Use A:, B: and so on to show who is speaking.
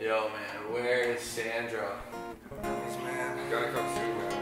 A: Yo, man, where is Sandra?
B: Man. Gotta come man.